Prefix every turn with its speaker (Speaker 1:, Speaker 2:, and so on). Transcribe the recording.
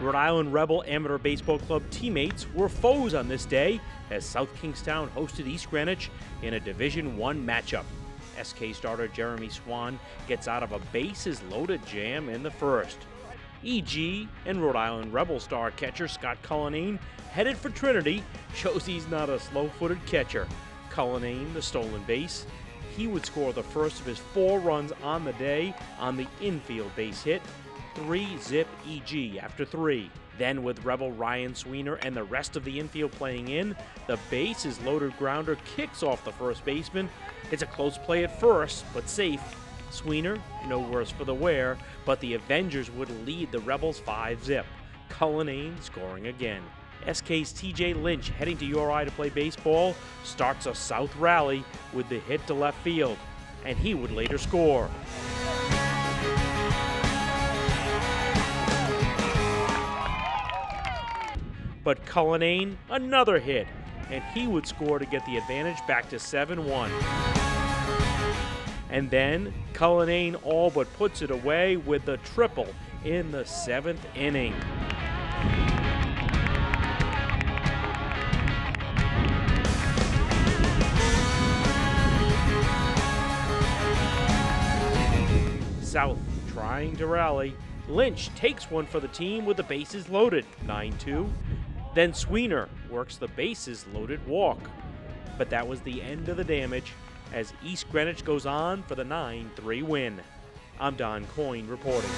Speaker 1: Rhode Island Rebel Amateur Baseball Club teammates were foes on this day as South Kingstown hosted East Greenwich in a Division One matchup. SK starter Jeremy Swan gets out of a bases loaded jam in the first. EG and Rhode Island Rebel star catcher Scott Cullinane, headed for Trinity, shows he's not a slow footed catcher. Cullinane, the stolen base, he would score the first of his four runs on the day on the infield base hit. Three zip EG after three. Then, with Rebel Ryan Sweener and the rest of the infield playing in, the bases loaded grounder kicks off the first baseman. It's a close play at first, but safe. Sweener, no worse for the wear, but the Avengers would lead the Rebels 5 zip. Cullinane scoring again. SK's TJ Lynch heading to URI to play baseball starts a South rally with the hit to left field, and he would later score. But Cullinane, another hit, and he would score to get the advantage back to 7 1. And then Cullinane all but puts it away with the triple in the seventh inning. South trying to rally. Lynch takes one for the team with the bases loaded, 9 2. Then Sweener works the bases loaded walk. But that was the end of the damage as East Greenwich goes on for the 9 3 win. I'm Don Coyne reporting.